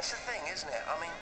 That's the thing, isn't it? I mean,